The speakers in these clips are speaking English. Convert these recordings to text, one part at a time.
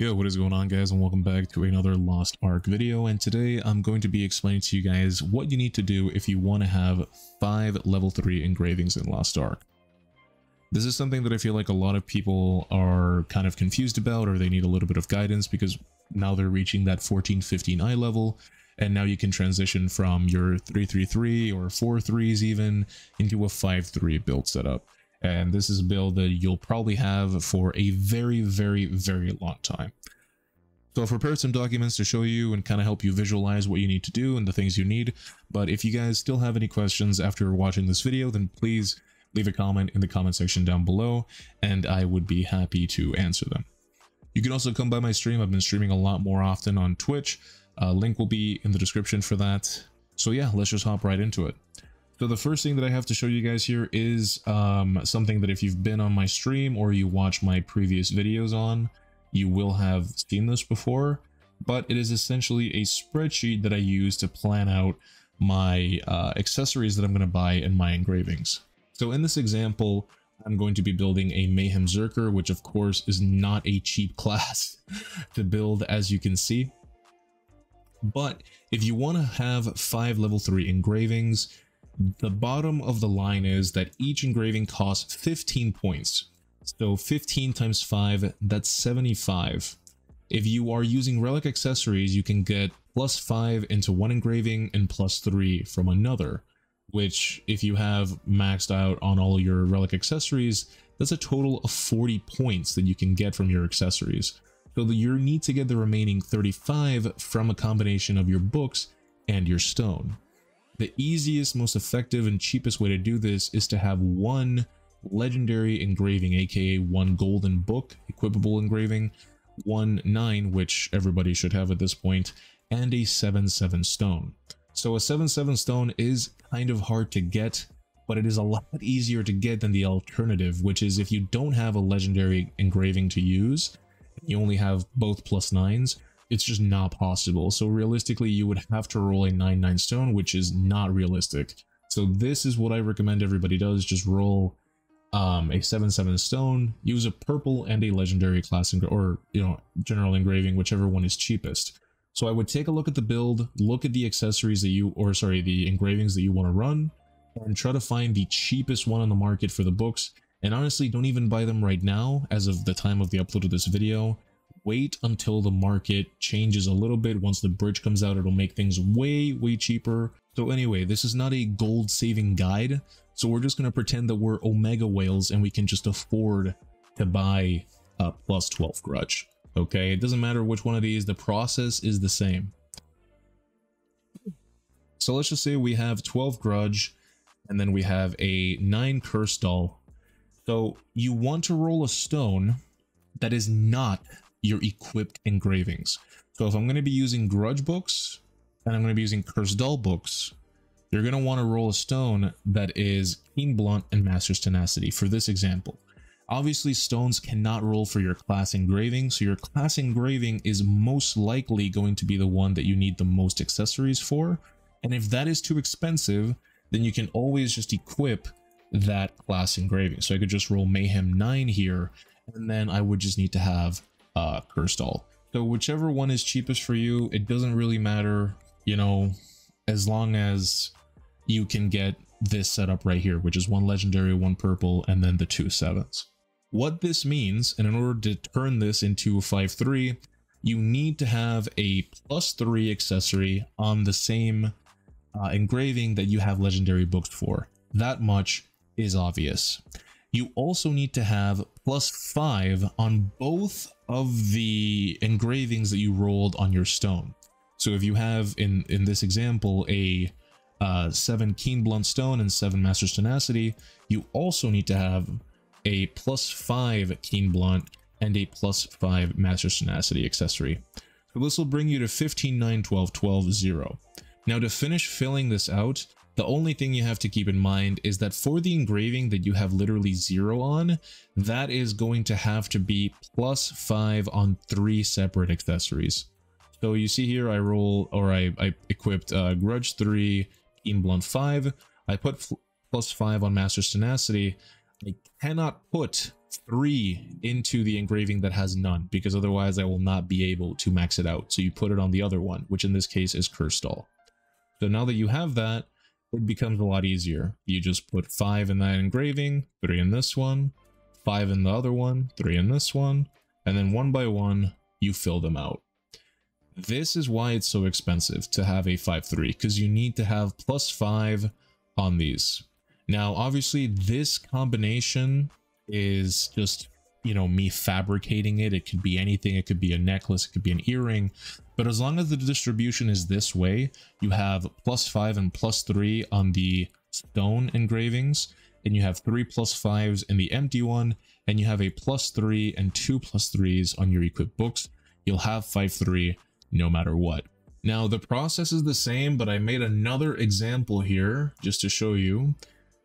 Yo, what is going on guys and welcome back to another Lost Ark video and today I'm going to be explaining to you guys what you need to do if you want to have 5 level 3 engravings in Lost Ark. This is something that I feel like a lot of people are kind of confused about or they need a little bit of guidance because now they're reaching that 1415 eye level and now you can transition from your 333 or 43s even into a 5-3 build setup and this is a build that you'll probably have for a very very very long time. So i've prepared some documents to show you and kind of help you visualize what you need to do and the things you need. But if you guys still have any questions after watching this video then please leave a comment in the comment section down below and i would be happy to answer them. You can also come by my stream. I've been streaming a lot more often on twitch. Uh, link will be in the description for that. So yeah let's just hop right into it so the first thing that I have to show you guys here is um, something that if you've been on my stream or you watch my previous videos on, you will have seen this before, but it is essentially a spreadsheet that I use to plan out my uh, accessories that I'm going to buy and my engravings. So in this example, I'm going to be building a Mayhem Zerker, which of course is not a cheap class to build as you can see. But if you want to have five level three engravings, the bottom of the line is that each engraving costs 15 points. So 15 times 5, that's 75. If you are using relic accessories, you can get plus 5 into one engraving and plus 3 from another, which if you have maxed out on all your relic accessories, that's a total of 40 points that you can get from your accessories. So you need to get the remaining 35 from a combination of your books and your stone. The easiest, most effective, and cheapest way to do this is to have one legendary engraving, aka one golden book, equipable engraving, one 9, which everybody should have at this point, and a 7-7 stone. So a 7-7 stone is kind of hard to get, but it is a lot easier to get than the alternative, which is if you don't have a legendary engraving to use, you only have both 9s, it's just not possible. So realistically, you would have to roll a 9-9 stone, which is not realistic. So this is what I recommend everybody does. Just roll um, a 7-7 stone, use a purple and a legendary class, or, you know, general engraving, whichever one is cheapest. So I would take a look at the build, look at the accessories that you, or sorry, the engravings that you want to run, and try to find the cheapest one on the market for the books. And honestly, don't even buy them right now as of the time of the upload of this video wait until the market changes a little bit. Once the bridge comes out, it'll make things way, way cheaper. So anyway, this is not a gold saving guide. So we're just going to pretend that we're Omega whales and we can just afford to buy a plus 12 grudge. Okay, it doesn't matter which one of these, the process is the same. So let's just say we have 12 grudge and then we have a 9 cursed doll. So you want to roll a stone that is not your equipped engravings. So if I'm going to be using grudge books and I'm going to be using cursed doll books, you're going to want to roll a stone that is keen blunt and master's tenacity for this example. Obviously stones cannot roll for your class engraving, so your class engraving is most likely going to be the one that you need the most accessories for. And if that is too expensive, then you can always just equip that class engraving. So I could just roll Mayhem 9 here, and then I would just need to have uh, Doll. So whichever one is cheapest for you, it doesn't really matter, you know, as long as you can get this setup right here, which is one legendary, one purple, and then the two sevens. What this means, and in order to turn this into a 5-3, you need to have a plus 3 accessory on the same uh, engraving that you have legendary books for. That much is obvious you also need to have plus five on both of the engravings that you rolled on your stone. So if you have in in this example a uh, seven keen blunt stone and seven master's tenacity, you also need to have a plus five keen blunt and a plus five master's tenacity accessory. So this will bring you to 15, 9, 12, 12, 0. Now to finish filling this out, the only thing you have to keep in mind is that for the engraving that you have literally zero on, that is going to have to be plus five on three separate accessories. So you see here, I roll, or I, I equipped uh, Grudge 3, Keen Blunt 5. I put plus 5 on Master's Tenacity. I cannot put three into the engraving that has none because otherwise I will not be able to max it out. So you put it on the other one, which in this case is Cursed Doll. So now that you have that, it becomes a lot easier. You just put five in that engraving, three in this one, five in the other one, three in this one, and then one by one, you fill them out. This is why it's so expensive to have a 5-3, because you need to have plus 5 on these. Now, obviously, this combination is just, you know, me fabricating it. It could be anything. It could be a necklace. It could be an earring. But as long as the distribution is this way, you have plus 5 and plus 3 on the stone engravings, and you have 3 5s in the empty one, and you have a plus 3 and 2 3s on your equipped books. You'll have 5-3 no matter what. Now, the process is the same, but I made another example here just to show you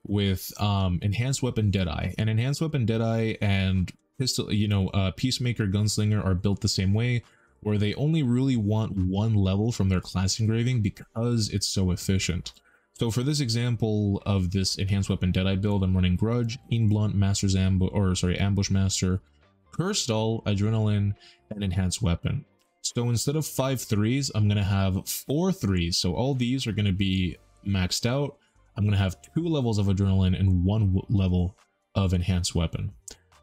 with um, Enhanced Weapon Deadeye. And Enhanced Weapon Deadeye and Pistol, you know, uh, Peacemaker Gunslinger are built the same way, where they only really want one level from their class engraving because it's so efficient. So for this example of this Enhanced Weapon Deadeye build, I'm running Grudge, Keen Blunt, Master's Ambush, or sorry, Ambush Master, Cursed Doll, Adrenaline, and Enhanced Weapon. So instead of five threes, I'm going to have four threes. So all these are going to be maxed out. I'm going to have two levels of adrenaline and one level of enhanced weapon.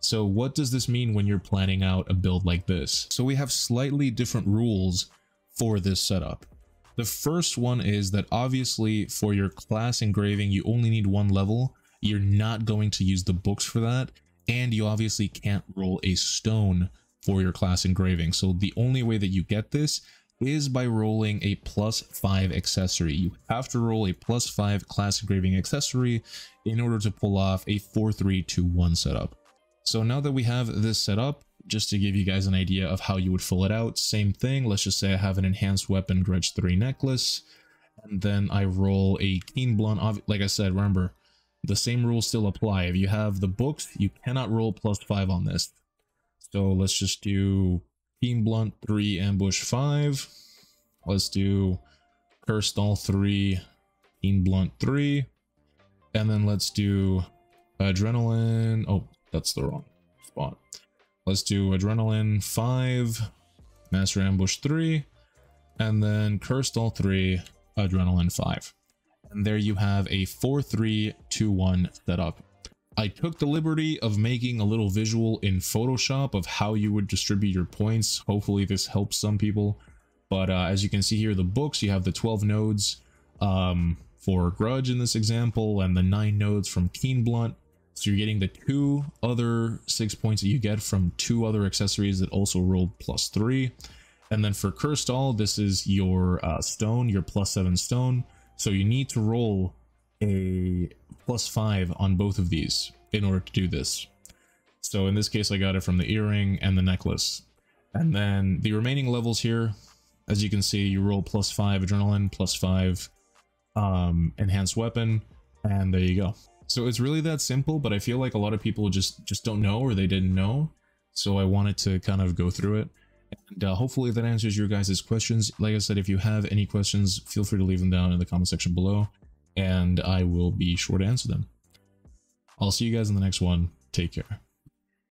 So what does this mean when you're planning out a build like this? So we have slightly different rules for this setup. The first one is that obviously for your class engraving, you only need one level. You're not going to use the books for that. And you obviously can't roll a stone for your class engraving. So the only way that you get this is by rolling a plus 5 accessory. You have to roll a plus 5 class engraving accessory in order to pull off a 4-3-2-1 setup. So now that we have this set up, just to give you guys an idea of how you would fill it out, same thing, let's just say I have an enhanced weapon grudge 3 necklace, and then I roll a keen blunt, like I said, remember, the same rules still apply. If you have the books, you cannot roll plus 5 on this. So let's just do Keen Blunt 3, Ambush 5. Let's do Cursed Doll 3, Keen Blunt 3. And then let's do Adrenaline. Oh, that's the wrong spot. Let's do Adrenaline 5, Master Ambush 3, and then Cursed Doll 3, Adrenaline 5. And there you have a 4-3-2-1 setup I took the liberty of making a little visual in Photoshop of how you would distribute your points. Hopefully this helps some people. But uh, as you can see here, the books, you have the 12 nodes um, for Grudge in this example, and the 9 nodes from Keen Blunt. So you're getting the two other 6 points that you get from two other accessories that also rolled plus 3. And then for Cursed Doll, this is your uh, stone, your plus 7 stone. So you need to roll a plus 5 on both of these in order to do this. So in this case, I got it from the earring and the necklace. And then the remaining levels here, as you can see, you roll plus 5 adrenaline, plus 5 um, enhanced weapon, and there you go. So it's really that simple, but I feel like a lot of people just, just don't know or they didn't know. So I wanted to kind of go through it. And uh, hopefully that answers your guys' questions. Like I said, if you have any questions, feel free to leave them down in the comment section below and I will be sure to answer them. I'll see you guys in the next one. Take care.